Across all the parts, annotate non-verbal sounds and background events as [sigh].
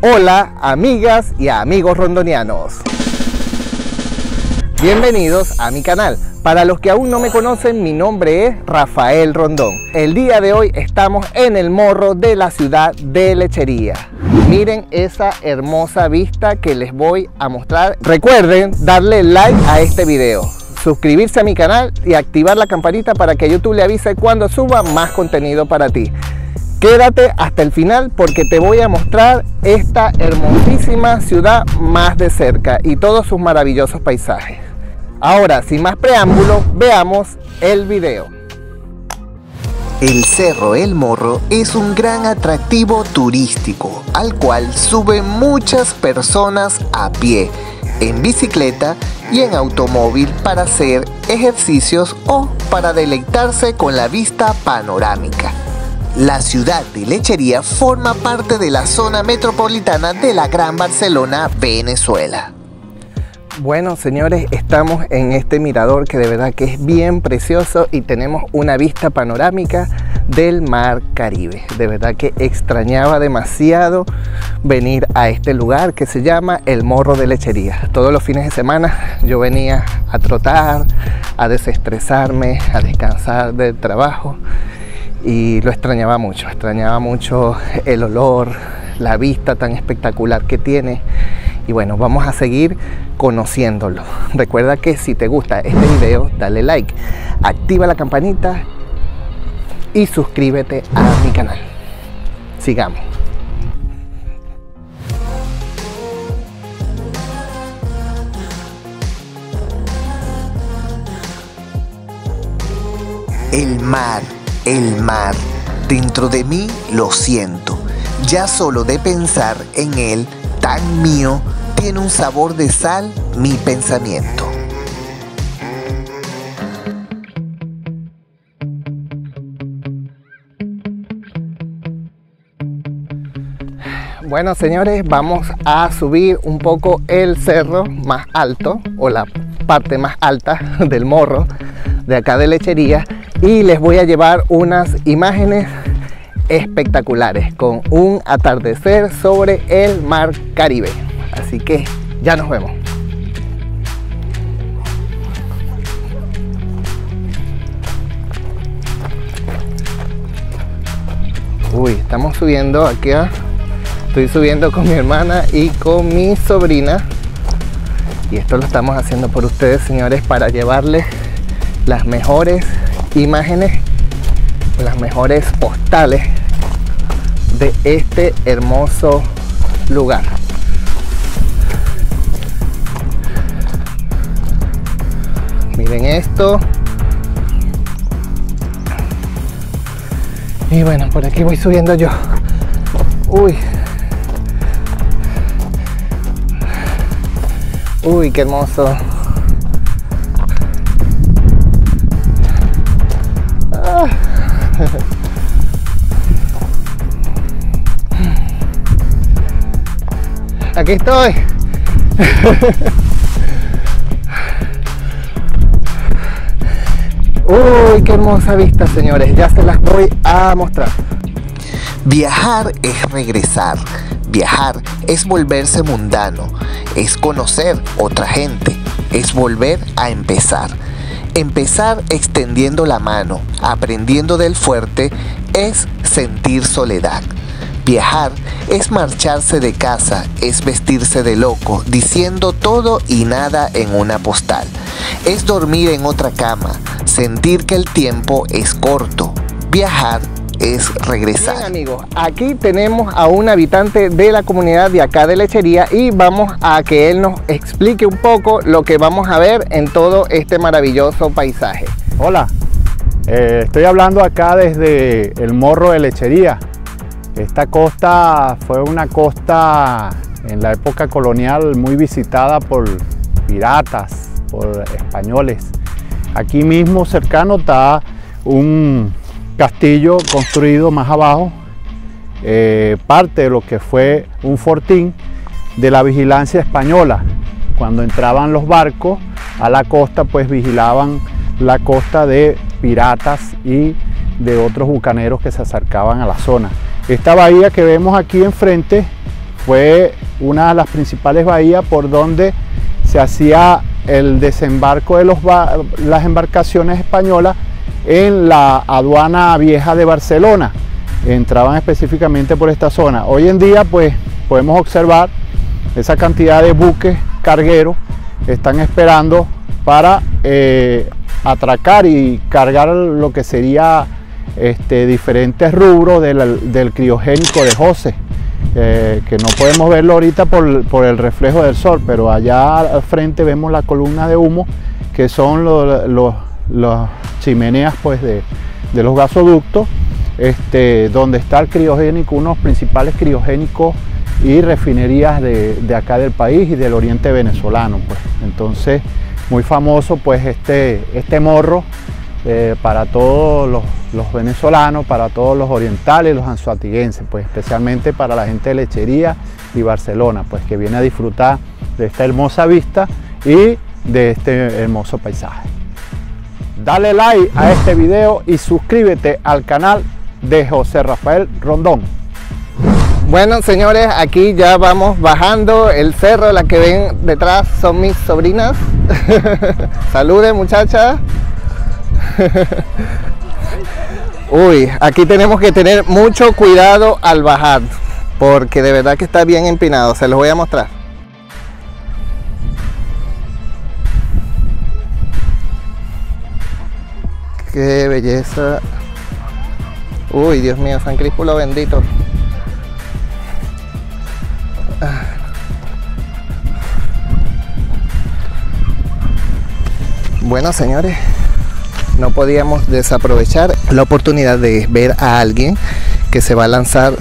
Hola amigas y amigos rondonianos. Bienvenidos a mi canal. Para los que aún no me conocen, mi nombre es Rafael Rondón. El día de hoy estamos en el morro de la ciudad de Lechería. Miren esa hermosa vista que les voy a mostrar. Recuerden darle like a este video, suscribirse a mi canal y activar la campanita para que YouTube le avise cuando suba más contenido para ti. Quédate hasta el final porque te voy a mostrar esta hermosísima ciudad más de cerca y todos sus maravillosos paisajes. Ahora, sin más preámbulo, veamos el video. El Cerro El Morro es un gran atractivo turístico al cual suben muchas personas a pie, en bicicleta y en automóvil para hacer ejercicios o para deleitarse con la vista panorámica. La ciudad de Lechería forma parte de la zona metropolitana de la Gran Barcelona, Venezuela. Bueno, señores, estamos en este mirador que de verdad que es bien precioso y tenemos una vista panorámica del mar Caribe. De verdad que extrañaba demasiado venir a este lugar que se llama El Morro de Lechería. Todos los fines de semana yo venía a trotar, a desestresarme, a descansar del trabajo y lo extrañaba mucho. Extrañaba mucho el olor, la vista tan espectacular que tiene y bueno, vamos a seguir conociéndolo. Recuerda que si te gusta este video, dale like, activa la campanita y suscríbete a mi canal. Sigamos. El mar, el mar, dentro de mí lo siento. Ya solo de pensar en él, tan mío, tiene un sabor de sal mi pensamiento. Bueno señores, vamos a subir un poco el cerro más alto o la parte más alta [laughs] del morro de acá de lechería y les voy a llevar unas imágenes espectaculares con un atardecer sobre el mar Caribe. Así que ya nos vemos. Uy, estamos subiendo aquí. Estoy subiendo con mi hermana y con mi sobrina. Y esto lo estamos haciendo por ustedes, señores, para llevarles las mejores imágenes, las mejores postales de este hermoso lugar. Miren esto. Y bueno, por aquí voy subiendo yo. Uy. Uy, qué hermoso. [laughs] Aquí estoy. [laughs] Uy, qué hermosa vista, señores. Ya se las voy a mostrar. Viajar es regresar. Viajar es volverse mundano. Es conocer otra gente. Es volver a empezar. Empezar extendiendo la mano, aprendiendo del fuerte, es sentir soledad. Viajar es marcharse de casa, es vestirse de loco, diciendo todo y nada en una postal. Es dormir en otra cama, sentir que el tiempo es corto. Viajar es regresar. Bien amigos, aquí tenemos a un habitante de la comunidad de acá de Lechería y vamos a que él nos explique un poco lo que vamos a ver en todo este maravilloso paisaje. Hola, eh, estoy hablando acá desde el Morro de Lechería. Esta costa fue una costa en la época colonial muy visitada por piratas, por españoles. Aquí mismo cercano está un castillo construido más abajo, eh, parte de lo que fue un fortín de la vigilancia española. Cuando entraban los barcos a la costa, pues vigilaban la costa de piratas y de otros bucaneros que se acercaban a la zona. Esta bahía que vemos aquí enfrente fue una de las principales bahías por donde se hacía el desembarco de los las embarcaciones españolas en la aduana vieja de Barcelona. Entraban específicamente por esta zona. Hoy en día pues podemos observar esa cantidad de buques cargueros están esperando para eh, atracar y cargar lo que sería este, diferentes rubros del, criogénico de José, eh, que no podemos verlo ahorita por, el reflejo del sol, pero allá al frente vemos la columna de humo, que son las chimeneas pues, de, los gasoductos, este, donde está el criogénico, uno de los principales criogénicos y refinerías de, acá del país y del oriente venezolano. Pues. Entonces, muy famoso pues este, este morro eh, para todos los, venezolanos, para todos los orientales, los anzuatiguenses, pues especialmente para la gente de Lechería y Barcelona, pues que viene a disfrutar de esta hermosa vista y de este hermoso paisaje. Dale like a este video y suscríbete al canal de José Rafael Rondón. Bueno, señores, aquí ya vamos bajando el cerro. La que ven detrás son mis sobrinas. [laughs] Saluden, muchachas. [laughs] Uy, aquí tenemos que tener mucho cuidado al bajar, porque de verdad que está bien empinado. Se los voy a mostrar. Qué belleza. Uy, Dios mío, San Críspulo bendito. Bueno, señores, no podíamos desaprovechar la oportunidad de ver a alguien que se va a lanzar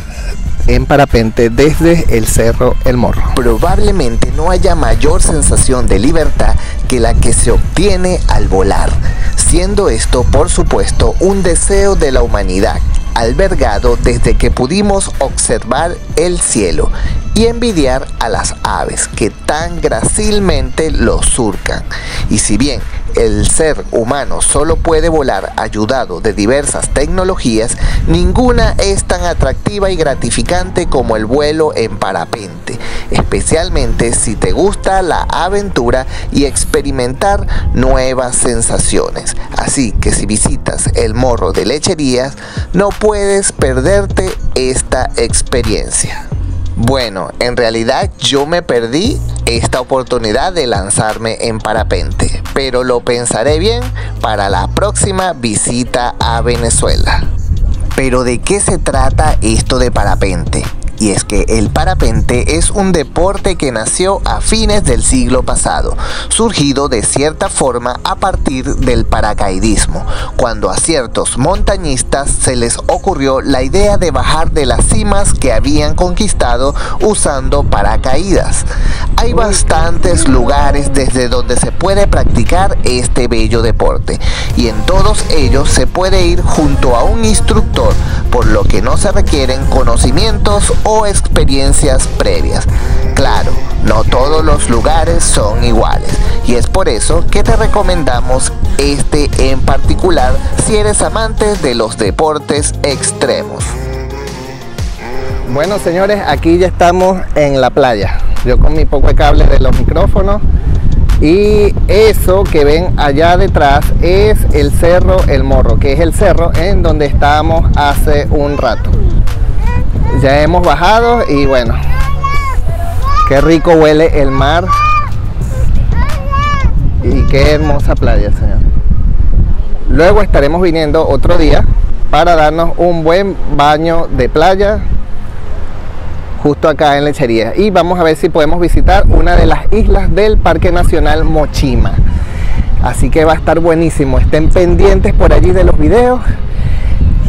en parapente desde el Cerro El Morro. Probablemente no haya mayor sensación de libertad que la que se obtiene al volar, siendo esto por supuesto un deseo de la humanidad albergado desde que pudimos observar el cielo y envidiar a las aves que tan gracilmente lo surcan. Y si bien el ser humano solo puede volar ayudado de diversas tecnologías, ninguna es tan atractiva y gratificante como el vuelo en parapente, especialmente si te gusta la aventura y experimentar nuevas sensaciones. Así que si visitas el morro de lecherías, no puedes perderte esta experiencia. Bueno, en realidad yo me perdí esta oportunidad de lanzarme en parapente, pero lo pensaré bien para la próxima visita a Venezuela. Pero ¿de qué se trata esto de parapente? Y es que el parapente es un deporte que nació a fines del siglo pasado, surgido de cierta forma a partir del paracaidismo, cuando a ciertos montañistas se les ocurrió la idea de bajar de las cimas que habían conquistado usando paracaídas. Hay bastantes lugares desde donde se puede practicar este bello deporte y en todos ellos se puede ir junto a un instructor, por lo que no se requieren conocimientos o experiencias previas. Claro, no todos los lugares son iguales y es por eso que te recomendamos este en particular si eres amante de los deportes extremos. Bueno señores, aquí ya estamos en la playa. Yo con mi poco de cable de los micrófonos. Y eso que ven allá detrás es el cerro El Morro, que es el cerro en donde estábamos hace un rato. Ya hemos bajado y bueno qué rico huele el mar. Y qué hermosa playa señor. Luego estaremos viniendo otro día para darnos un buen baño de playa justo acá en Lechería y vamos a ver si podemos visitar una de las islas del Parque Nacional Mochima así que va a estar buenísimo estén pendientes por allí de los videos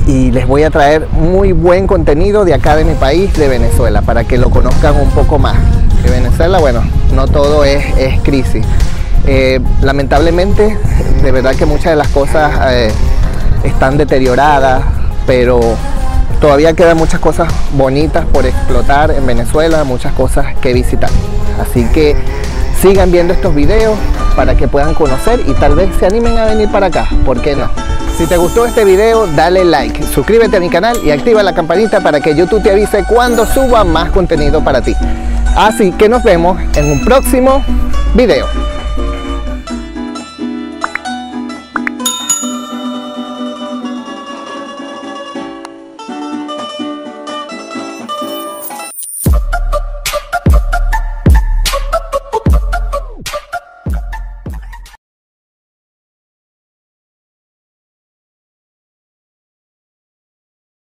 y les voy a traer muy buen contenido de acá de mi país, de Venezuela, para que lo conozcan un poco más. De Venezuela, bueno, no todo es, crisis. Eh, lamentablemente, de verdad que muchas de las cosas eh, están deterioradas, pero todavía quedan muchas cosas bonitas por explotar en Venezuela, muchas cosas que visitar. Así que sigan viendo estos videos para que puedan conocer y tal vez se animen a venir para acá, ¿por qué no? Si te gustó este video, dale like, suscríbete a mi canal y activa la campanita para que YouTube te avise cuando suba más contenido para ti. Así que nos vemos en un próximo video.